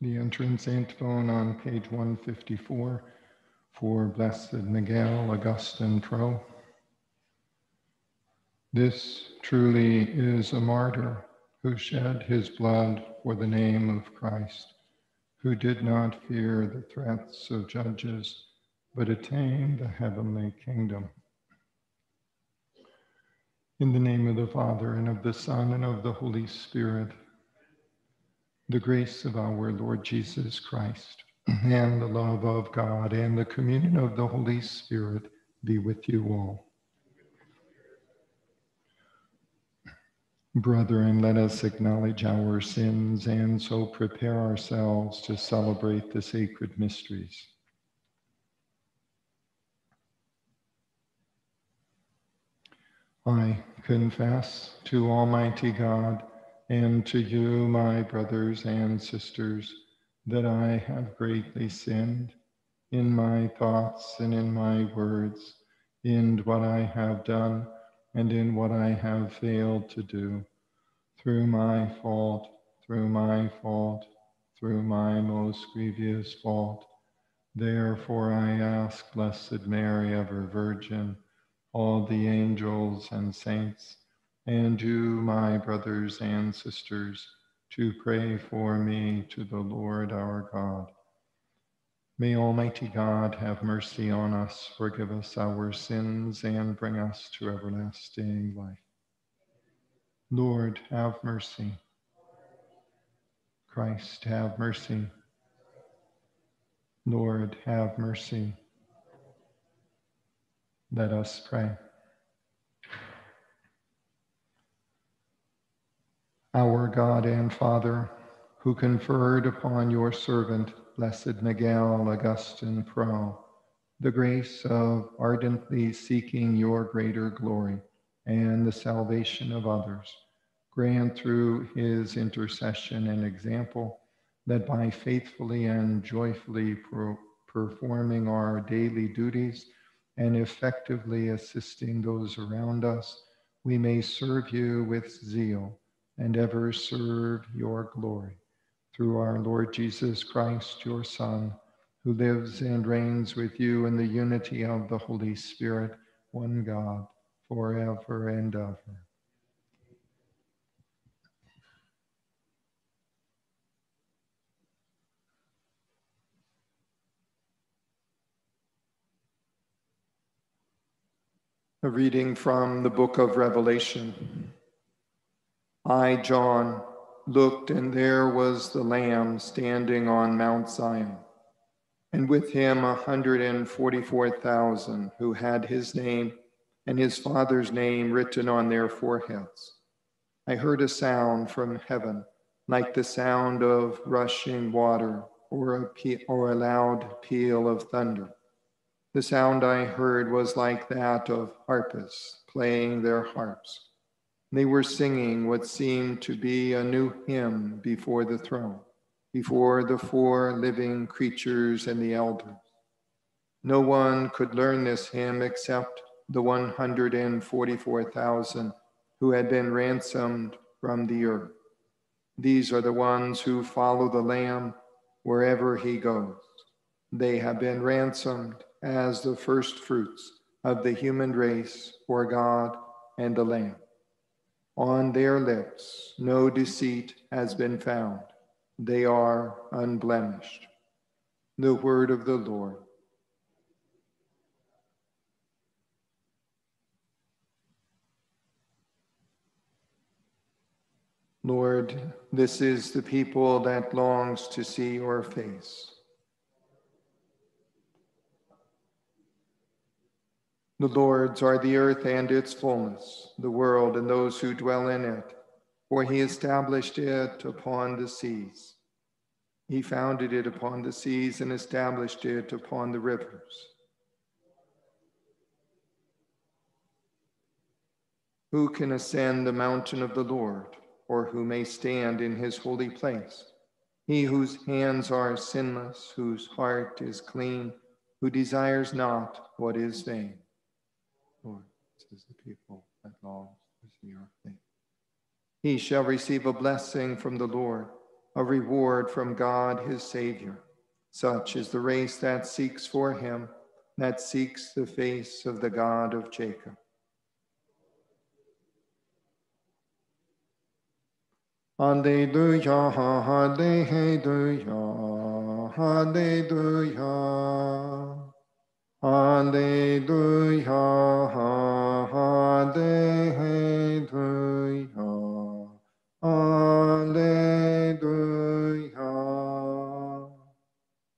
the entrance antiphon on page 154 for Blessed Miguel Augustine Pro. This truly is a martyr who shed his blood for the name of Christ, who did not fear the threats of judges, but attained the heavenly kingdom. In the name of the Father, and of the Son, and of the Holy Spirit, the grace of our Lord Jesus Christ, and the love of God, and the communion of the Holy Spirit be with you all. Brethren, let us acknowledge our sins and so prepare ourselves to celebrate the sacred mysteries. I confess to Almighty God and to you, my brothers and sisters, that I have greatly sinned in my thoughts and in my words, in what I have done and in what I have failed to do, through my fault, through my fault, through my most grievous fault. Therefore I ask Blessed Mary, ever Virgin, all the angels and saints, and you, my brothers and sisters, to pray for me to the Lord our God. May Almighty God have mercy on us, forgive us our sins, and bring us to everlasting life. Lord, have mercy. Christ, have mercy. Lord, have mercy. Let us pray. Our God and Father, who conferred upon your servant, Blessed Miguel Augustine Pro, the grace of ardently seeking your greater glory and the salvation of others, grant through his intercession and example that by faithfully and joyfully performing our daily duties and effectively assisting those around us, we may serve you with zeal and ever serve your glory. Through our Lord Jesus Christ, your Son, who lives and reigns with you in the unity of the Holy Spirit, one God, forever and ever. A reading from the book of Revelation. I, John, looked, and there was the Lamb standing on Mount Zion, and with him a hundred and forty-four thousand who had his name and his father's name written on their foreheads. I heard a sound from heaven, like the sound of rushing water or a, pe- or a loud peal of thunder. The sound I heard was like that of harpists playing their harps. They were singing what seemed to be a new hymn before the throne, before the four living creatures and the elders. No one could learn this hymn except the 144,000 who had been ransomed from the earth. These are the ones who follow the Lamb wherever he goes. They have been ransomed as the first fruits of the human race for God and the Lamb. On their lips no deceit has been found. They are unblemished. The word of the Lord. Lord, this is the people that longs to see your face. The Lord's are the earth and its fullness, the world and those who dwell in it, for he established it upon the seas. He founded it upon the seas and established it upon the rivers. Who can ascend the mountain of the Lord, or who may stand in his holy place? He whose hands are sinless, whose heart is clean, who desires not what is vain. The people. He shall receive a blessing from the Lord, a reward from God his Savior. Such is the race that seeks for him, that seeks the face of the God of Jacob. Alleluia, Alleluia, Alleluia. Alleluia, Alleluia, Alleluia.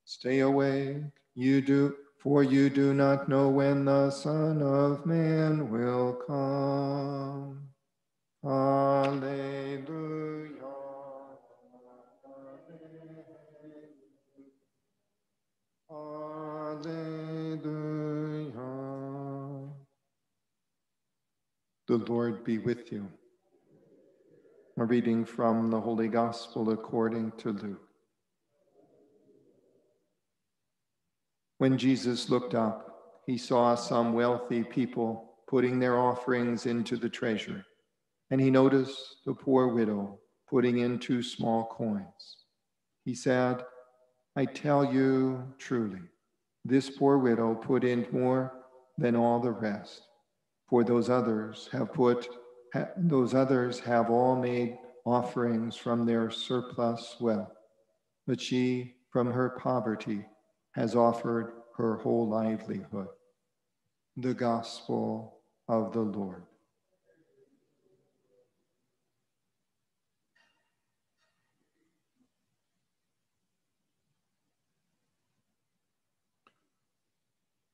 Stay awake, you do, for you do not know when the Son of Man will come. Alleluia. The Lord be with you. A reading from the Holy Gospel according to Luke. When Jesus looked up, he saw some wealthy people putting their offerings into the treasury, and he noticed the poor widow putting in two small coins. He said, I tell you truly, this poor widow put in more than all the rest, for those others have put ha, those others have all made offerings from their surplus wealth, but she from her poverty has offered her whole livelihood. The gospel of the Lord.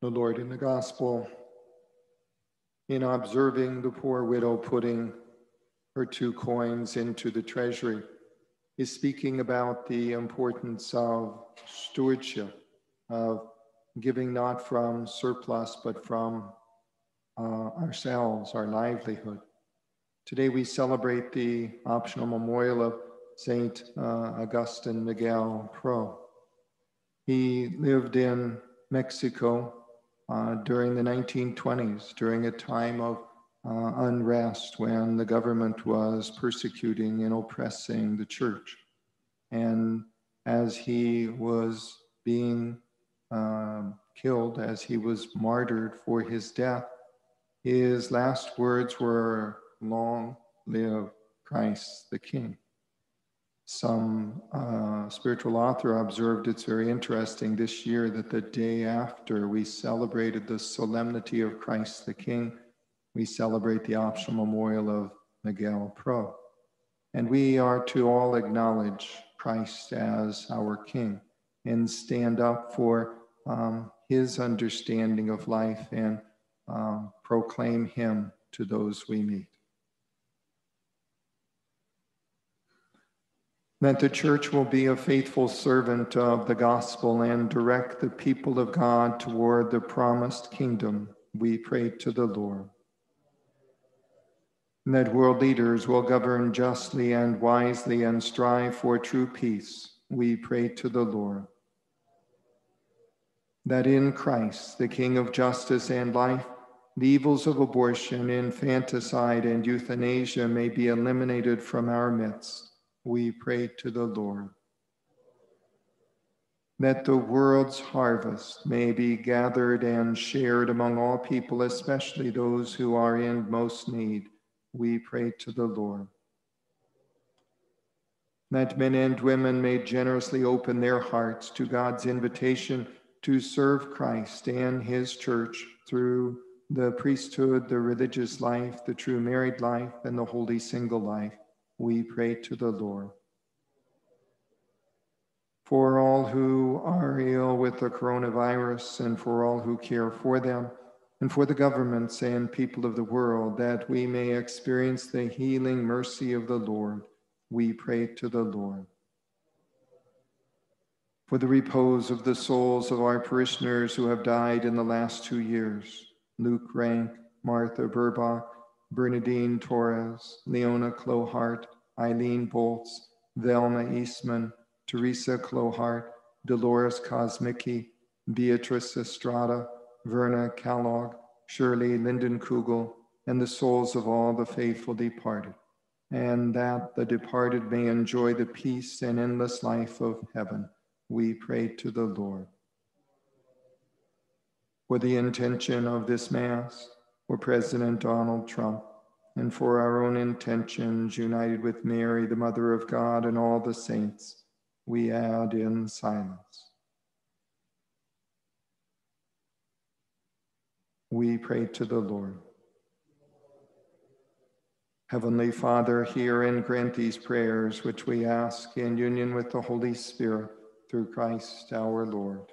the Lord in the gospel in observing the poor widow putting her two coins into the treasury is speaking about the importance of stewardship, of giving not from surplus, but from uh, ourselves, our livelihood. Today we celebrate the optional memorial of Saint uh, Augustine Miguel Pro. He lived in Mexico uh, during the 1920s, during a time of uh, unrest when the government was persecuting and oppressing the church. And as he was being um, killed, as he was martyred for his death, his last words were, Long live Christ the King some uh, spiritual author observed it's very interesting this year that the day after we celebrated the solemnity of Christ the King, we celebrate the optional memorial of Miguel Pro. And we are to all acknowledge Christ as our King and stand up for um, his understanding of life and um, proclaim him to those we meet. That the church will be a faithful servant of the gospel and direct the people of God toward the promised kingdom, we pray to the Lord. That world leaders will govern justly and wisely and strive for true peace, we pray to the Lord. That in Christ, the King of justice and life, the evils of abortion, infanticide, and euthanasia may be eliminated from our midst we pray to the Lord. That the world's harvest may be gathered and shared among all people, especially those who are in most need, we pray to the Lord. That men and women may generously open their hearts to God's invitation to serve Christ and his church through the priesthood, the religious life, the true married life, and the holy single life we pray to the Lord. For all who are ill with the coronavirus and for all who care for them, and for the governments and people of the world, that we may experience the healing mercy of the Lord, we pray to the Lord. For the repose of the souls of our parishioners who have died in the last two years, Luke Rank, Martha Burbach, Bernadine Torres, Leona Clohart, Eileen Bolts, Velma Eastman, Teresa Clohart, Dolores Kosmicki, Beatrice Estrada, Verna Kellogg, Shirley Linden Kugel, and the souls of all the faithful departed. and that the departed may enjoy the peace and endless life of heaven, we pray to the Lord. For the intention of this Mass, for President Donald Trump, and for our own intentions, united with Mary, the Mother of God, and all the saints, we add in silence. We pray to the Lord. Heavenly Father, hear and grant these prayers which we ask in union with the Holy Spirit through Christ our Lord.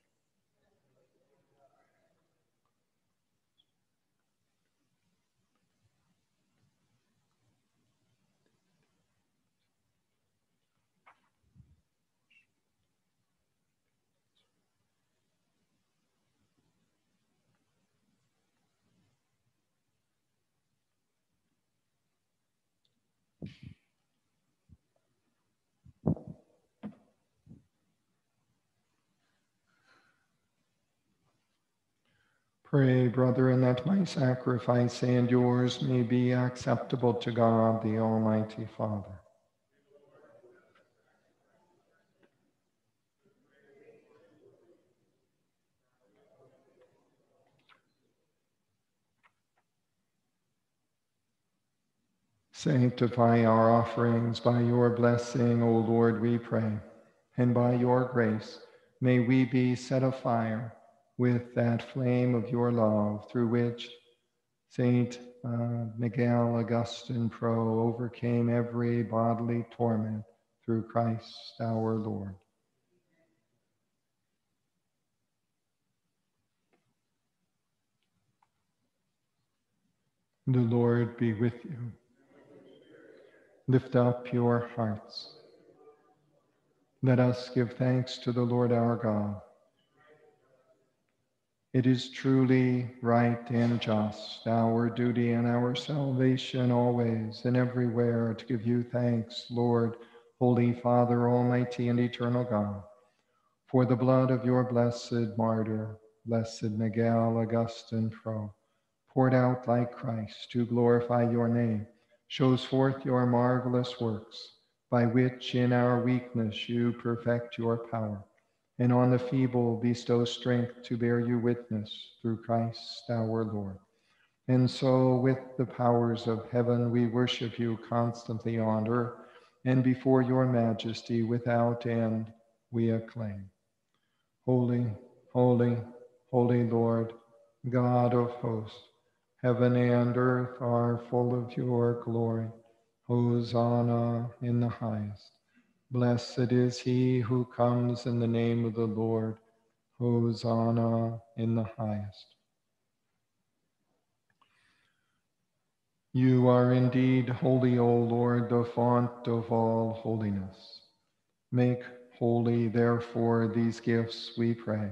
Pray, brethren, that my sacrifice and yours may be acceptable to God, the Almighty Father. Sanctify our offerings by your blessing, O Lord, we pray, and by your grace may we be set afire with that flame of your love through which Saint uh, Miguel Augustine Pro overcame every bodily torment through Christ our Lord. The Lord be with you. Lift up your hearts. Let us give thanks to the Lord our God. It is truly right and just, our duty and our salvation always and everywhere to give you thanks, Lord, Holy Father, Almighty and Eternal God, for the blood of your blessed martyr, blessed Miguel Augustine Pro, poured out like Christ to glorify your name, shows forth your marvelous works, by which in our weakness you perfect your power and on the feeble bestow strength to bear you witness through Christ our Lord. And so, with the powers of heaven, we worship you constantly on earth, and before your majesty without end we acclaim. Holy, holy, holy Lord, God of hosts, heaven and earth are full of your glory. Hosanna in the highest. Blessed is he who comes in the name of the Lord. Hosanna in the highest. You are indeed holy, O Lord, the font of all holiness. Make holy, therefore, these gifts, we pray,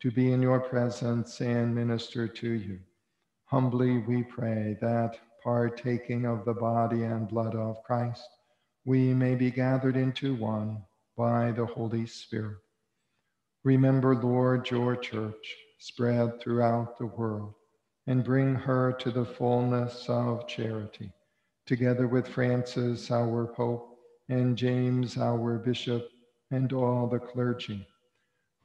to be in your presence and minister to you. Humbly we pray that, partaking of the body and blood of Christ, we may be gathered into one by the Holy Spirit. Remember, Lord, your church spread throughout the world and bring her to the fullness of charity, together with Francis, our Pope, and James, our Bishop, and all the clergy.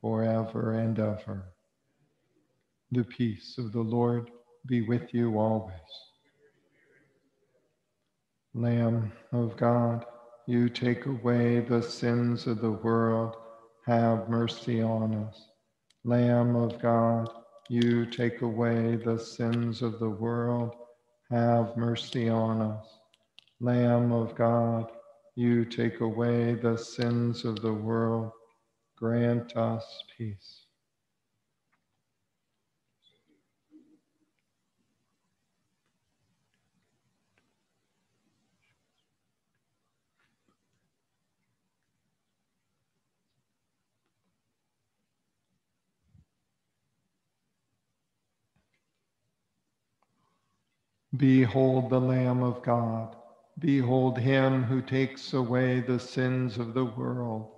forever and ever. The peace of the Lord be with you always. Lamb of God, you take away the sins of the world, have mercy on us. Lamb of God, you take away the sins of the world, have mercy on us. Lamb of God, you take away the sins of the world, grant us peace. Behold the Lamb of God. Behold him who takes away the sins of the world.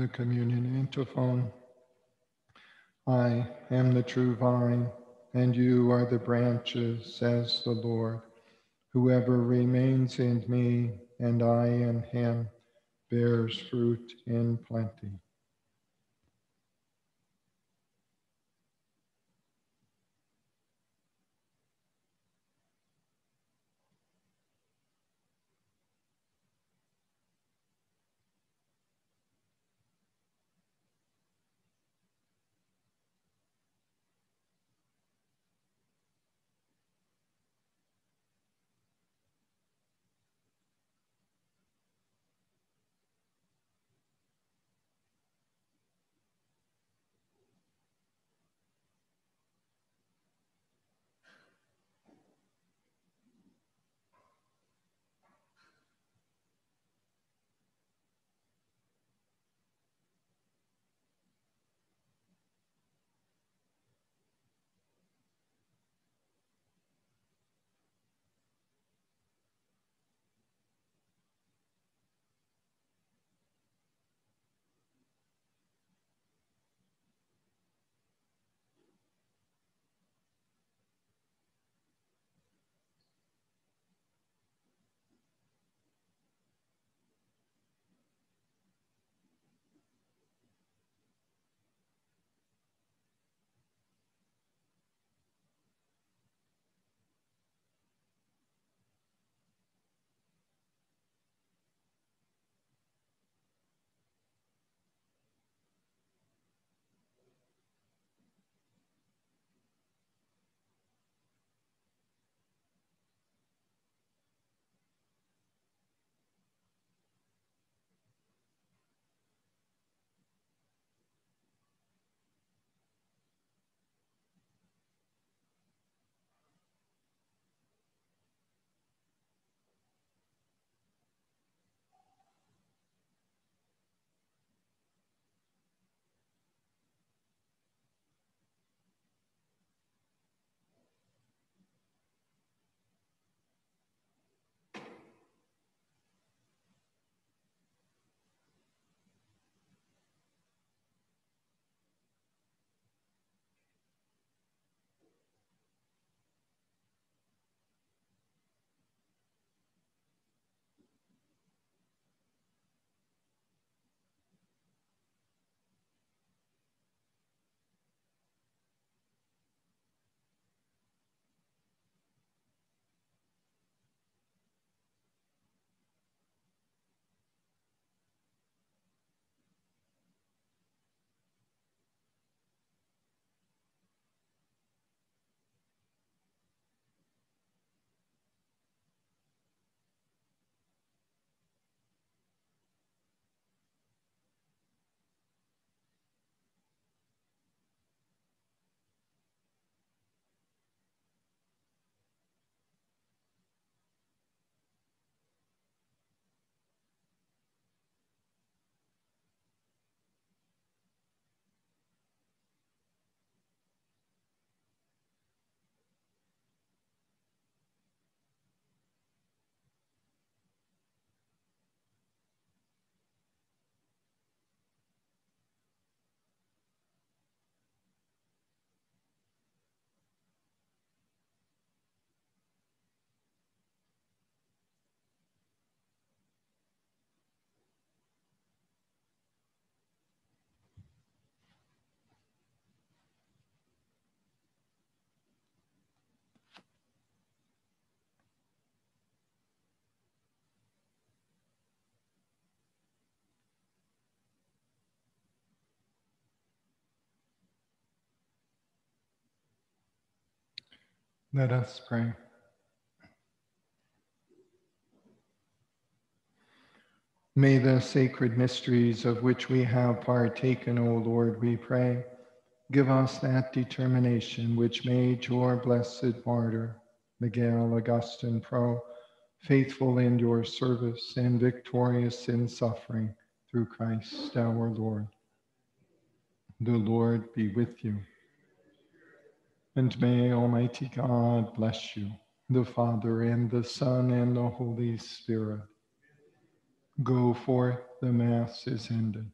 The communion antiphon. I am the true vine, and you are the branches, says the Lord. Whoever remains in me and I in him bears fruit in plenty. Let us pray. May the sacred mysteries of which we have partaken, O Lord, we pray, give us that determination which made your blessed martyr, Miguel Augustin Pro, faithful in your service and victorious in suffering through Christ our Lord. The Lord be with you. And may Almighty God bless you, the Father and the Son and the Holy Spirit. Go forth, the Mass is ended.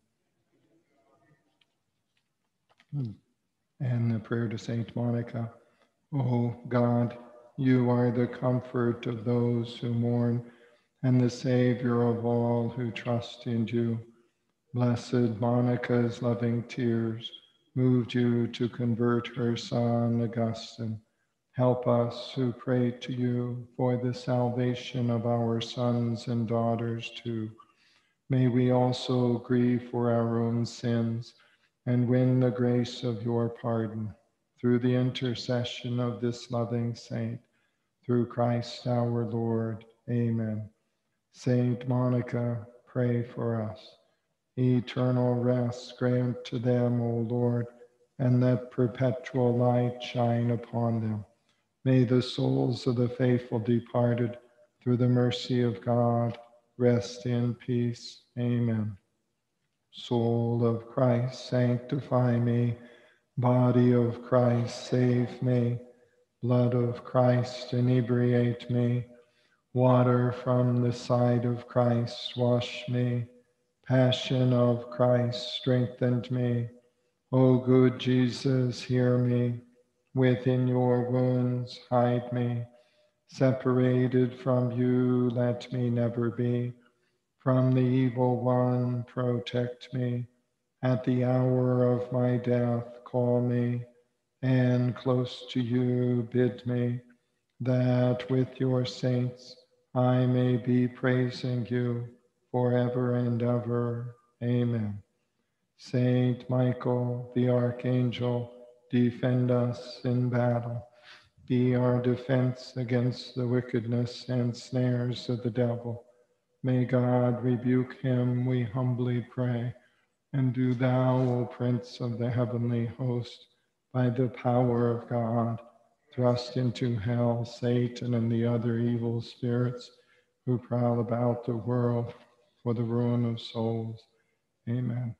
And the prayer to Saint Monica. O oh God, you are the comfort of those who mourn and the Savior of all who trust in you. Blessed Monica's loving tears moved you to convert her son Augustine. Help us who pray to you for the salvation of our sons and daughters too. May we also grieve for our own sins and win the grace of your pardon through the intercession of this loving saint, through Christ our Lord. Amen. Saint Monica, pray for us. Eternal rest grant to them, O Lord, and let perpetual light shine upon them. May the souls of the faithful departed, through the mercy of God, rest in peace. Amen. Soul of Christ, sanctify me. Body of Christ, save me. Blood of Christ, inebriate me. Water from the side of Christ, wash me. Passion of Christ strengthened me. O good Jesus, hear me. Within your wounds, hide me. Separated from you, let me never be. From the evil one, protect me. At the hour of my death, call me, and close to you bid me, that with your saints I may be praising you forever and ever. Amen. Saint Michael, the Archangel, defend us in battle. Be our defense against the wickedness and snares of the devil. May God rebuke him, we humbly pray. And do thou, O Prince of the heavenly host, by the power of God, thrust into hell Satan and the other evil spirits who prowl about the world for the ruin of souls. Amen.